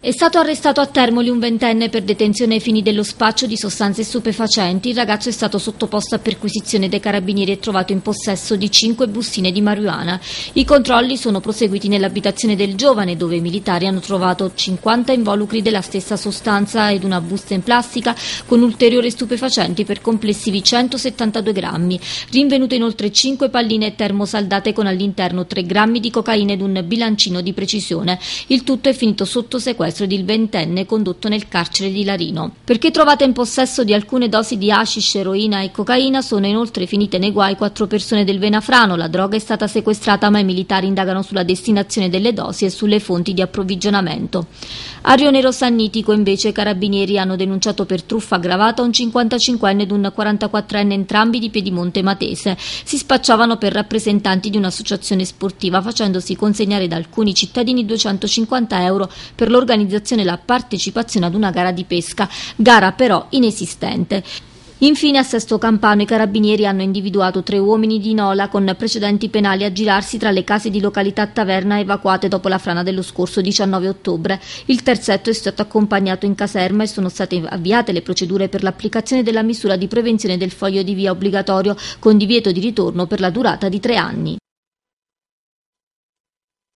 È stato arrestato a Termoli un ventenne per detenzione ai fini dello spaccio di sostanze stupefacenti. Il ragazzo è stato sottoposto a perquisizione dei carabinieri e trovato in possesso di cinque bustine di marijuana. I controlli sono proseguiti nell'abitazione del giovane, dove i militari hanno trovato 50 involucri della stessa sostanza ed una busta in plastica con ulteriori stupefacenti per complessivi 172 grammi. Rinvenute inoltre cinque palline termosaldate con all'interno 3 grammi di cocaina ed un bilancino di precisione. Il tutto è finito sotto sequestro sequestro di il ventenne condotto nel carcere di Larino. Perché trovate in possesso di alcune dosi di hashish, eroina e cocaina, sono inoltre finite nei guai quattro persone del Venafrano. La droga è stata sequestrata ma i militari indagano sulla destinazione delle dosi e sulle fonti di approvvigionamento. A Rio Nero Sannitico invece i carabinieri hanno denunciato per truffa aggravata un 55enne ed un 44enne entrambi di Piedimonte Matese. Si spacciavano per rappresentanti di un'associazione sportiva facendosi consegnare da alcuni cittadini 250 euro per l'organizzazione l'organizzazione e la partecipazione ad una gara di pesca, gara però inesistente. Infine a Sesto Campano i carabinieri hanno individuato tre uomini di Nola con precedenti penali a girarsi tra le case di località Taverna evacuate dopo la frana dello scorso 19 ottobre. Il terzetto è stato accompagnato in caserma e sono state avviate le procedure per l'applicazione della misura di prevenzione del foglio di via obbligatorio con divieto di ritorno per la durata di tre anni.